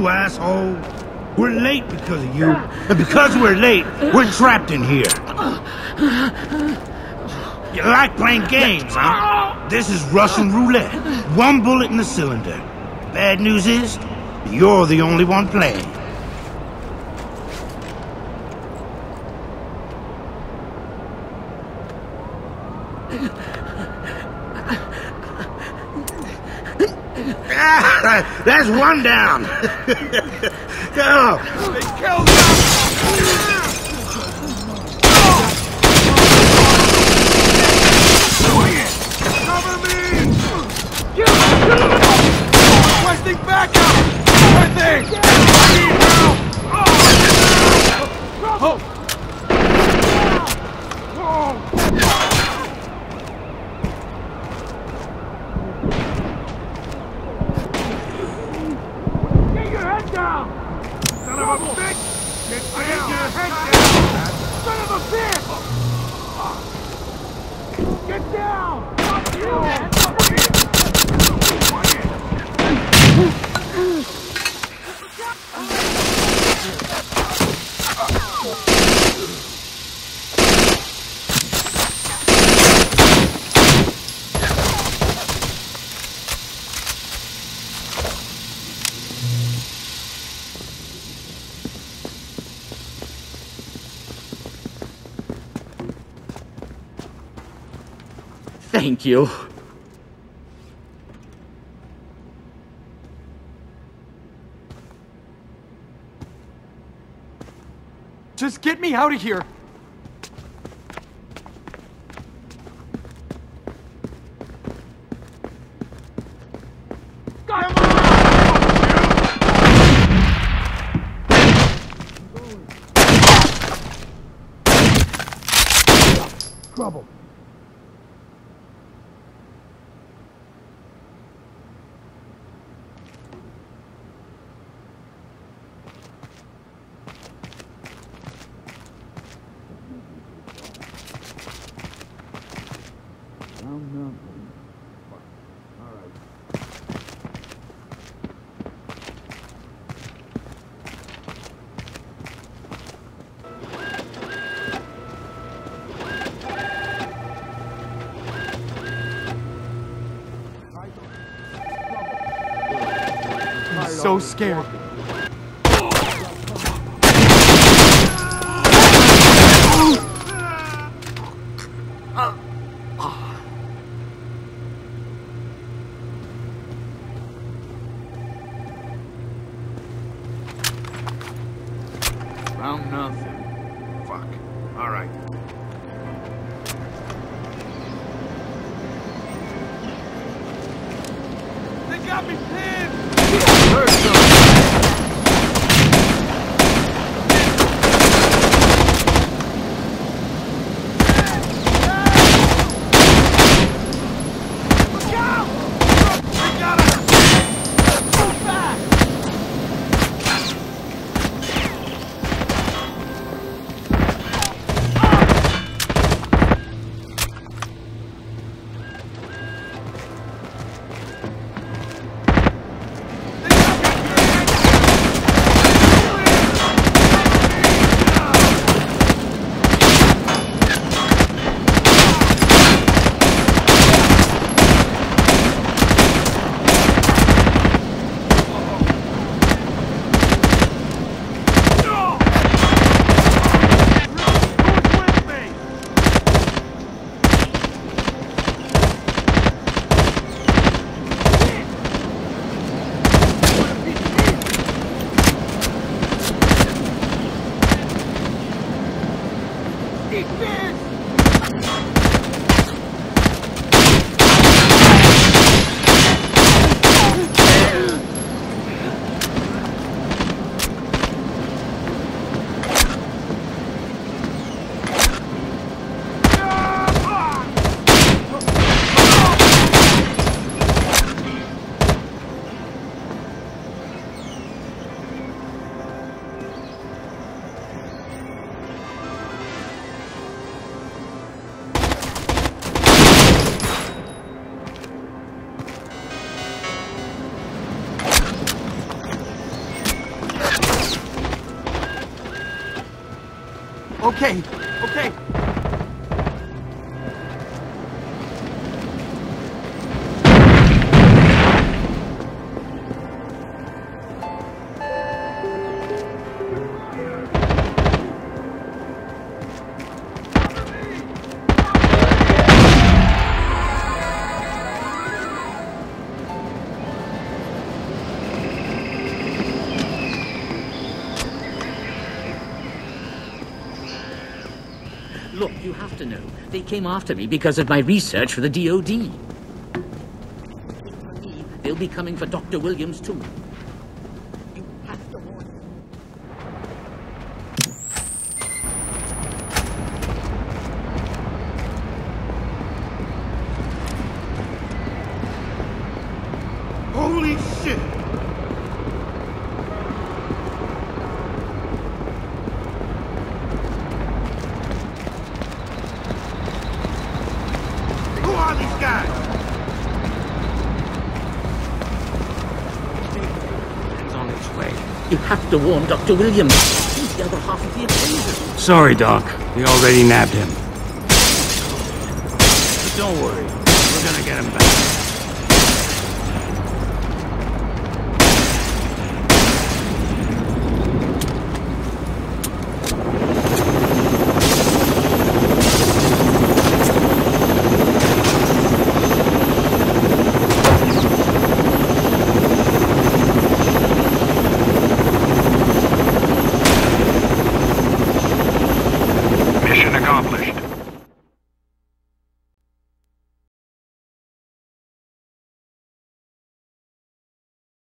you, asshole. We're late because of you, and because we're late, we're trapped in here. You like playing games, huh? This is Russian roulette. One bullet in the cylinder. Bad news is, you're the only one playing. That's one down. Go. They killed! Requesting backup! There! I help! Oh! oh. Get your head down! Son of a bitch! Get down! Get your head down! Son of a bitch! Get down! Fuck you! Thank you. Just get me out of here! Trouble. So scared. Found nothing. Fuck. All right. They got me pinned! Look Okay, okay. Look, you have to know. They came after me because of my research for the DOD. They'll be coming for Dr. Williams, too. Have to warn Dr. Williams. He's the other half of the equation. Sorry, Doc. We already nabbed him. But don't worry. We're gonna get him back.